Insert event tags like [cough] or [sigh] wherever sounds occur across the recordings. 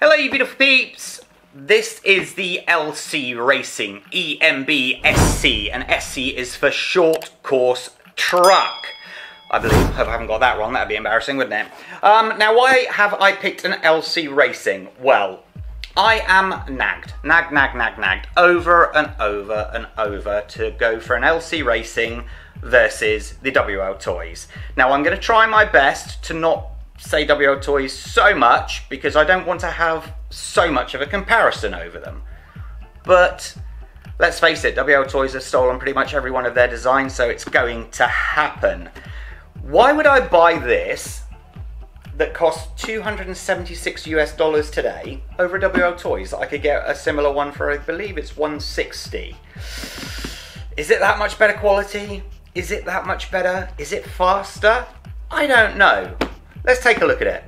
Hello, you beautiful peeps. This is the LC Racing EMB SC, and SC is for short course truck. I believe. Hope I haven't got that wrong. That'd be embarrassing, wouldn't it? Um, now, why have I picked an LC Racing? Well, I am nagged, nag, nag, nag, nagged over and over and over to go for an LC Racing versus the WL Toys. Now, I'm going to try my best to not say WL Toys so much because I don't want to have so much of a comparison over them. But let's face it, WL Toys have stolen pretty much every one of their designs, so it's going to happen. Why would I buy this that costs 276 US dollars today over WL Toys? I could get a similar one for, I believe it's 160. Is it that much better quality? Is it that much better? Is it faster? I don't know. Let's take a look at it.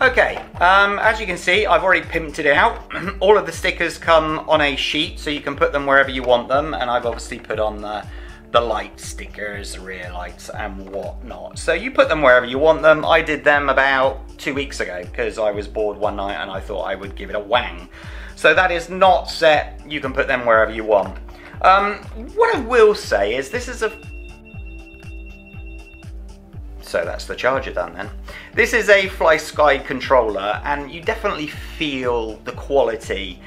Okay, um, as you can see, I've already pimped it out. [clears throat] All of the stickers come on a sheet, so you can put them wherever you want them, and I've obviously put on the, the light stickers, rear lights, and whatnot. So you put them wherever you want them. I did them about two weeks ago, because I was bored one night and I thought I would give it a wang. So that is not set, you can put them wherever you want. Um, what I will say is this is a so that's the charger done then. This is a FlySky controller and you definitely feel the quality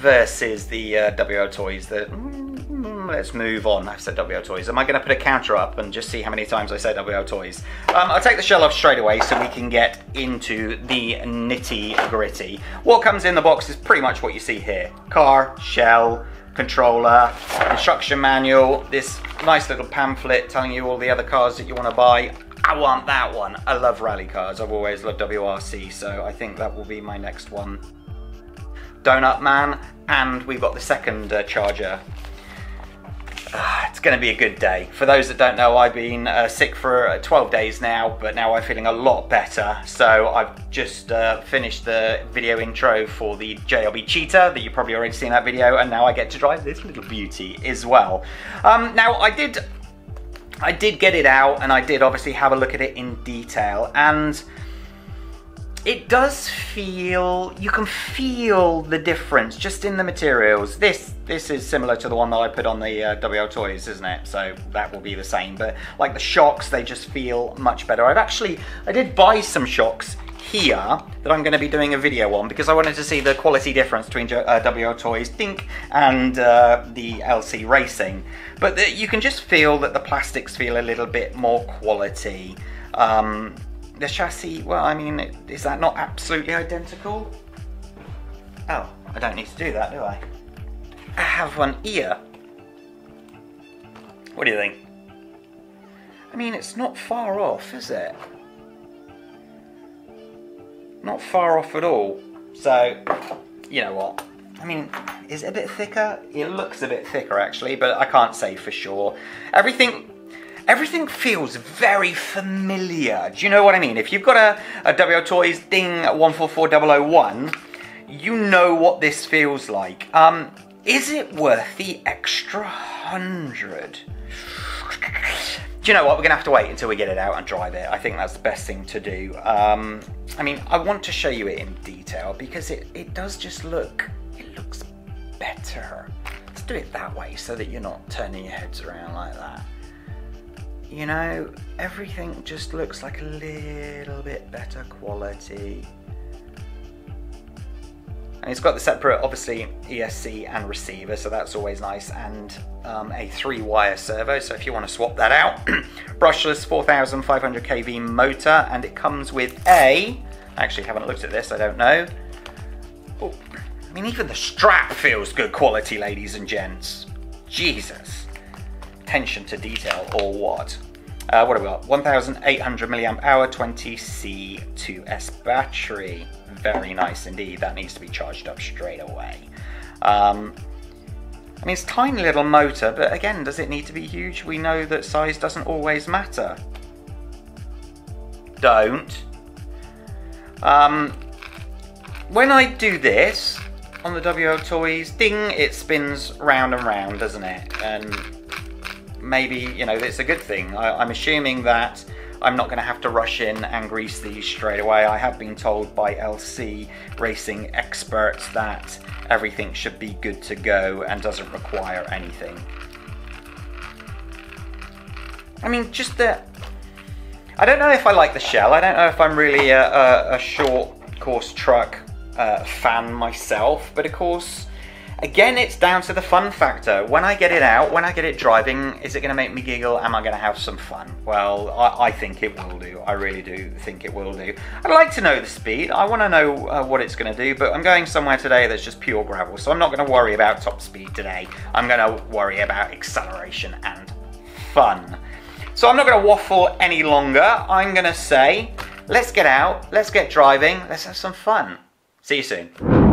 versus the uh, WL Toys that, mm, let's move on, I've said WL Toys. Am I gonna put a counter up and just see how many times I say WL Toys? Um, I'll take the shell off straight away so we can get into the nitty gritty. What comes in the box is pretty much what you see here. Car, shell, controller, instruction manual, this nice little pamphlet telling you all the other cars that you want to buy. I want that one. I love rally cars. I've always loved WRC, so I think that will be my next one. Donut Man, and we've got the second uh, charger Ah, it's going to be a good day. For those that don't know, I've been uh, sick for uh, 12 days now, but now I'm feeling a lot better. So I've just uh, finished the video intro for the JLB Cheetah that you've probably already seen that video, and now I get to drive this little beauty as well. Um, now I did, I did get it out, and I did obviously have a look at it in detail, and it does feel you can feel the difference just in the materials. This this is similar to the one that i put on the uh, wl toys isn't it? So that will be the same but like the shocks they just feel much better. I've actually i did buy some shocks here that i'm going to be doing a video on because i wanted to see the quality difference between uh, wl toys think and uh, the lc racing. But the, you can just feel that the plastics feel a little bit more quality. Um, the chassis, well, I mean, is that not absolutely identical? Oh, I don't need to do that, do I? I have one here. What do you think? I mean, it's not far off, is it? Not far off at all. So, you know what? I mean, is it a bit thicker? It looks a bit thicker actually, but I can't say for sure. Everything everything feels very familiar. Do you know what I mean? If you've got a, a WL Toys Ding 144001, you know what this feels like. Um, is it worth the extra hundred? Do you know what? We're gonna have to wait until we get it out and drive it. I think that's the best thing to do. Um, I mean, I want to show you it in detail because it, it does just look, it looks better. Let's do it that way so that you're not turning your heads around like that you know, everything just looks like a little bit better quality. And it's got the separate, obviously, ESC and receiver, so that's always nice, and um, a three-wire servo, so if you want to swap that out. [clears throat] Brushless 4500 kV motor, and it comes with a, I actually haven't looked at this, I don't know. Oh, I mean, even the strap feels good quality, ladies and gents. Jesus attention to detail or what. Uh, what have we got? 1800 milliamp hour, 20C2S battery. Very nice indeed. That needs to be charged up straight away. Um, I mean, it's tiny little motor, but again, does it need to be huge? We know that size doesn't always matter. Don't. Um, when I do this on the WL Toys, ding, it spins round and round, doesn't it? And maybe, you know, it's a good thing. I, I'm assuming that I'm not going to have to rush in and grease these straight away. I have been told by LC racing experts that everything should be good to go and doesn't require anything. I mean, just the... I don't know if I like the shell. I don't know if I'm really a, a, a short course truck uh, fan myself, but of course, Again, it's down to the fun factor. When I get it out, when I get it driving, is it going to make me giggle? Am I going to have some fun? Well, I, I, think it will do. I really do think it will do. I'd like to know the speed. I want to know uh, what it's going to do, but I'm going somewhere today that's just pure gravel, so I'm not going to worry about top speed today. I'm going to worry about acceleration and fun. So I'm not going to waffle any longer. I'm going to say, let's get out, let's get driving, let's have some fun. See you soon.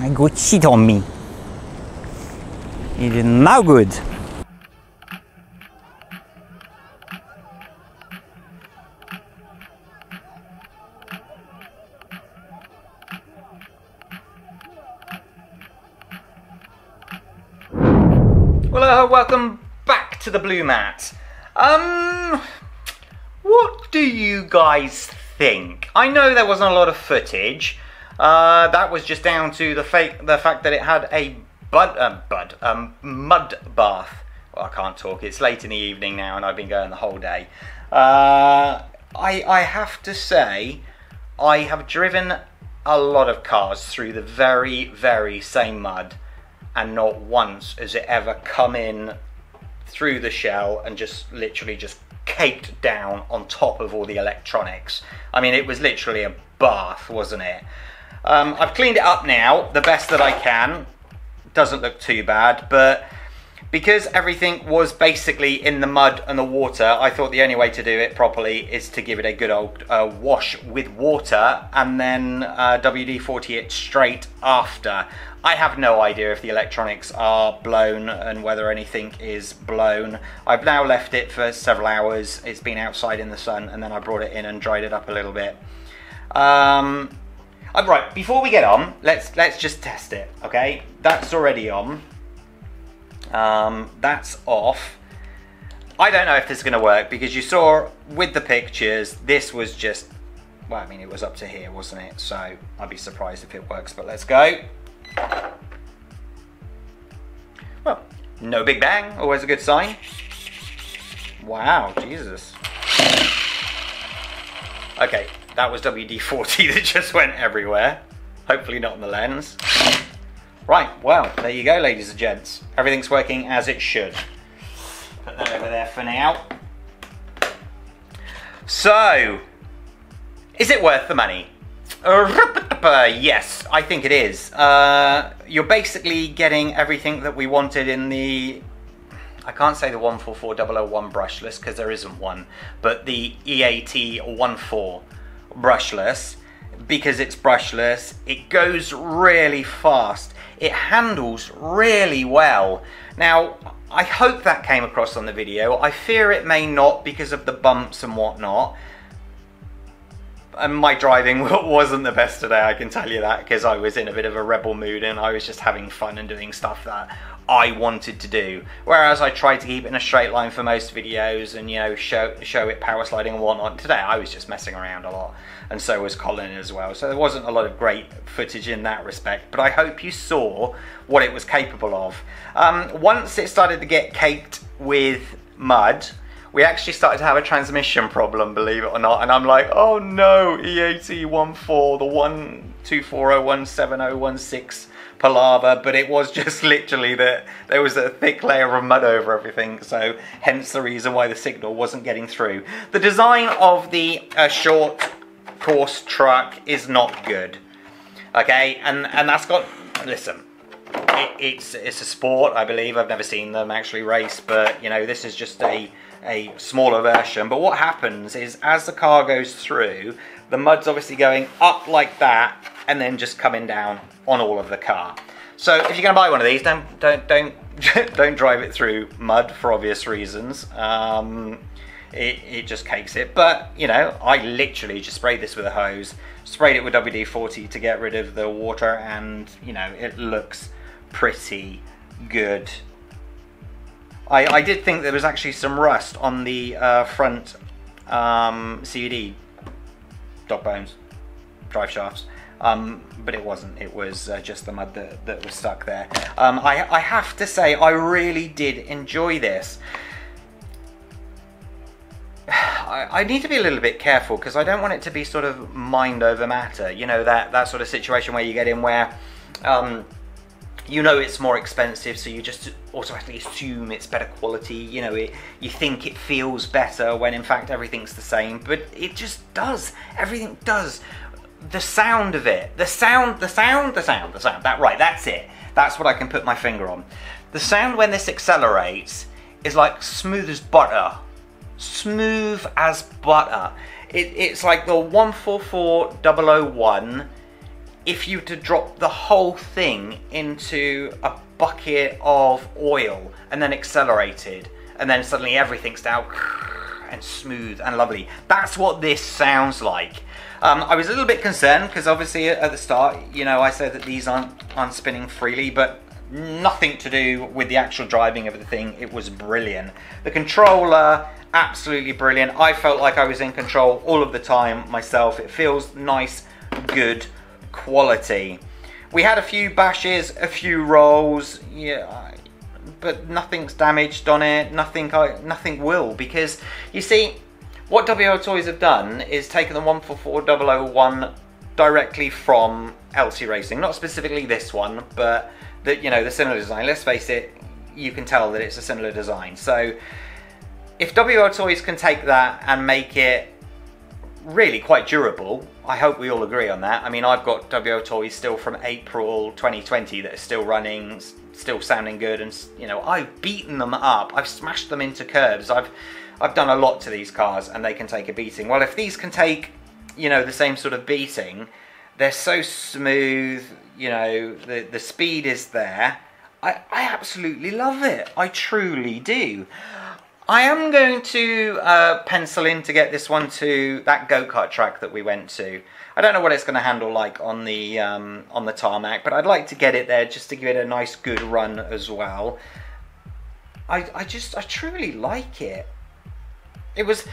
I go cheat on me. It is now good. Hello, uh, welcome back to the Blue Mat. Um, what do you guys think? I know there wasn't a lot of footage, uh, that was just down to the fake, the fact that it had a bud, uh, bud, um, mud bath. Well, I can't talk. It's late in the evening now, and I've been going the whole day. Uh, I, I have to say, I have driven a lot of cars through the very, very same mud, and not once has it ever come in through the shell and just literally just caked down on top of all the electronics. I mean, it was literally a bath, wasn't it? Um, I've cleaned it up now, the best that I can. Doesn't look too bad, but because everything was basically in the mud and the water, I thought the only way to do it properly is to give it a good old uh, wash with water and then uh, WD-40 it straight after. I have no idea if the electronics are blown and whether anything is blown. I've now left it for several hours. It's been outside in the sun and then I brought it in and dried it up a little bit. Um, right, before we get on, let's let's just test it, okay? That's already on. Um, that's off. I don't know if this is going to work because you saw with the pictures, this was just, well, I mean, it was up to here, wasn't it? So I'd be surprised if it works, but let's go. Well, no big bang, always a good sign. Wow, Jesus. Okay, that was WD-40 [laughs] that just went everywhere. Hopefully not on the lens. Right, well, there you go, ladies and gents. Everything's working as it should. Put that over there for now. So, is it worth the money? [laughs] Yes, I think it is. Uh, you're basically getting everything that we wanted in the I can't say the 144001 brushless because there isn't one, but the EAT 14 brushless because it's brushless, it goes really fast it handles really well. Now, I hope that came across on the video. I fear it may not because of the bumps and whatnot. And my driving [laughs] wasn't the best today, I can tell you that, because I was in a bit of a rebel mood and I was just having fun and doing stuff that I wanted to do. Whereas I tried to keep it in a straight line for most videos and, you know, show, show it power sliding and whatnot. Today I was just messing around a lot and so was Colin as well. So there wasn't a lot of great footage in that respect, but I hope you saw what it was capable of. Um, once it started to get caked with mud, we actually started to have a transmission problem, believe it or not. And I'm like, oh no, EAT14, the 124017016 palaver, but it was [laughs] just literally that there was a thick layer of mud over everything, so hence the reason why the signal wasn't getting through. The design of the uh, short course truck is not good. Okay, and and that's got listen. It, it's it's a sport, I believe. I've never seen them actually race, but you know this is just a a smaller version. But what happens is as the car goes through, the mud's obviously going up like that, and then just coming down on all of the car. So if you're to buy one of these, don't don't don't [laughs] don't drive it through mud for obvious reasons. Um, it, it just cakes it. But, you know, I literally just sprayed this with a hose, sprayed it with WD-40 to get rid of the water, and, you know, it looks pretty good. I, I did think there was actually some rust on the uh, front um, dog bones, drive shafts. Um, but it wasn't. It was uh, just the mud that, that was stuck there. Um, I, I have to say, I really did enjoy this. [sighs] I, I, need to be a little bit careful because I don't want it to be sort of mind over matter. You know, that, that sort of situation where you get in where um, you know it's more expensive, so you just automatically assume it's better quality. You know, it, you think it feels better when in fact everything's the same, but it just does. Everything does. The sound of it, the sound, the sound, the sound, the sound. That right, that's it. That's what I can put my finger on. The sound when this accelerates is like smooth as butter smooth as butter. It, it's like the 144001 if you were to drop the whole thing into a bucket of oil and then accelerated and then suddenly everything's now and smooth and lovely. That's what this sounds like. Um, I was a little bit concerned because obviously at the start, you know, I said that these aren't, aren't spinning freely, but nothing to do with the actual driving of the thing. It was brilliant. The controller, absolutely brilliant. I felt like I was in control all of the time myself. It feels nice, good quality. We had a few bashes, a few rolls, yeah, but nothing's damaged on it. Nothing, nothing will because you see, what WL Toys have done is taken the 144001 directly from LC Racing, not specifically this one, but the you know the similar design. Let's face it, you can tell that it's a similar design. So if WL Toys can take that and make it really quite durable, I hope we all agree on that. I mean, I've got WL Toys still from April 2020 that are still running, still sounding good, and you know I've beaten them up. I've smashed them into curves. I've I've done a lot to these cars, and they can take a beating. Well, if these can take you know the same sort of beating, they're so smooth. You know the the speed is there. I, I absolutely love it. I truly do. I am going to uh, pencil in to get this one to that go-kart track that we went to. I don't know what it's going to handle like on the um, on the tarmac, but I'd like to get it there just to give it a nice good run as well. I, I just, I truly like it. It was,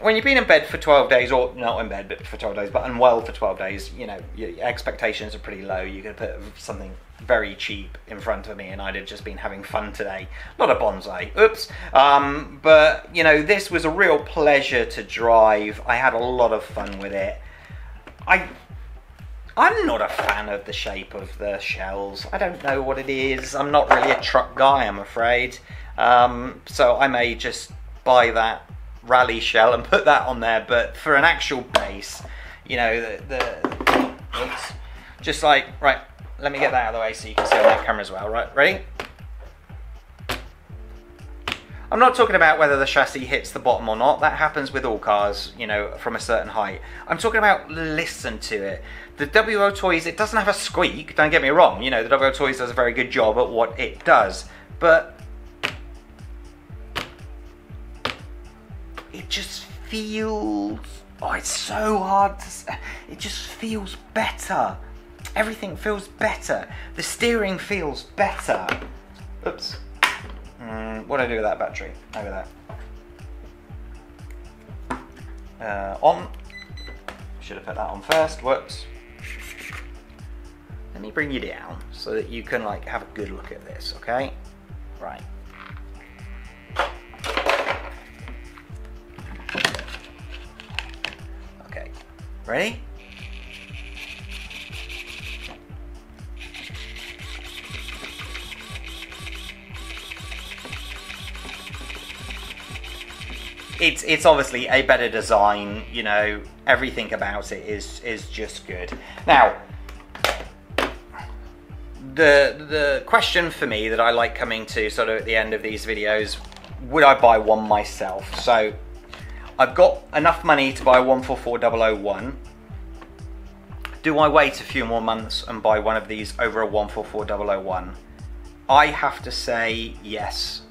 when you've been in bed for 12 days, or not in bed but for 12 days, but unwell for 12 days, you know, your expectations are pretty low. You're going to put something very cheap in front of me, and I'd have just been having fun today. Not a bonsai, oops. Um, but, you know, this was a real pleasure to drive. I had a lot of fun with it. I. I'm not a fan of the shape of the shells. I don't know what it is. I'm not really a truck guy, I'm afraid. Um, so I may just buy that rally shell and put that on there. But for an actual base, you know, the, the oops, just like right. Let me get that out of the way so you can see on that camera as well. Right, ready? I'm not talking about whether the chassis hits the bottom or not. That happens with all cars, you know, from a certain height. I'm talking about listen to it. The WL Toys, it doesn't have a squeak, don't get me wrong. You know, the WL Toys does a very good job at what it does. But it just feels oh it's so hard to it just feels better everything feels better. The steering feels better. Oops. Mm, what do I do with that battery? Over there. Uh, on. Should have put that on first. Whoops. Let me bring you down so that you can like have a good look at this okay? Right. Okay. Ready? It's it's obviously a better design, you know, everything about it is is just good. Now, the the question for me that I like coming to sort of at the end of these videos, would I buy one myself? So I've got enough money to buy 144001. Do I wait a few more months and buy one of these over a 144001? I have to say yes.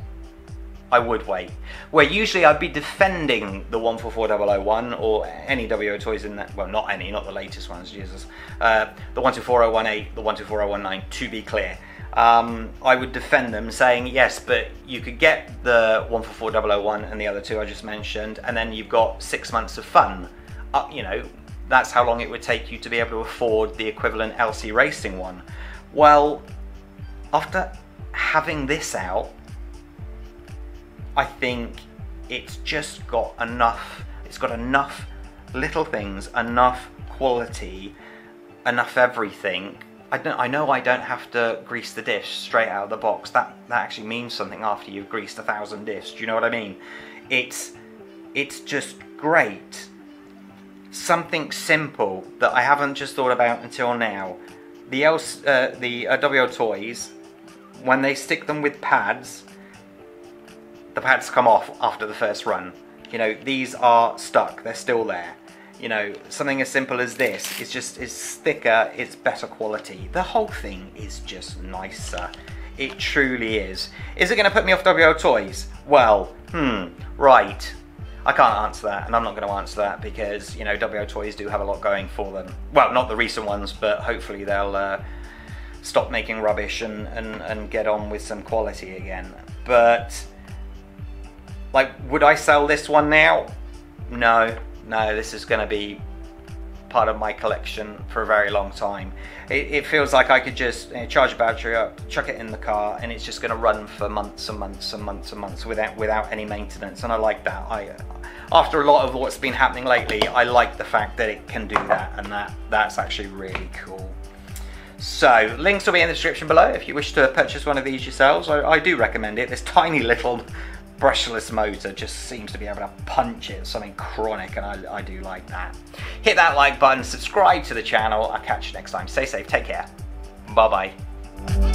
I would wait. Where usually I'd be defending the 144001 or any WL toys in that, well, not any, not the latest ones, Jesus. Uh, the 124018, the 124019, to be clear um, I would defend them saying, yes, but you could get the 144001 and the other two I just mentioned, and then you've got six months of fun. Uh, you know, that's how long it would take you to be able to afford the equivalent LC Racing one. Well, after having this out, I think it's just got enough, it's got enough little things, enough quality, enough everything I, don't, I know I don't have to grease the dish straight out of the box. That that actually means something after you've greased a thousand discs. Do you know what I mean? It's it's just great. Something simple that I haven't just thought about until now. The else uh, the uh, WL toys when they stick them with pads, the pads come off after the first run. You know these are stuck. They're still there you know, something as simple as this is just it's thicker, it's better quality. The whole thing is just nicer. It truly is. Is it going to put me off WL Toys? Well, hmm, right. I can't answer that, and I'm not going to answer that because you know WL Toys do have a lot going for them. Well, not the recent ones, but hopefully they'll uh, stop making rubbish and, and, and get on with some quality again. But, like, would I sell this one now? No, no, this is going to be part of my collection for a very long time. It, it feels like I could just you know, charge a battery up, chuck it in the car, and it's just going to run for months and months and months and months without without any maintenance. And I like that. I, after a lot of what's been happening lately, I like the fact that it can do that, and that that's actually really cool. So, links will be in the description below if you wish to purchase one of these yourselves. I, I do recommend it. This tiny little brushless motor just seems to be able to punch it something chronic and I, I do like that. Hit that like button, subscribe to the channel. I'll catch you next time. Stay safe, take care. Bye bye.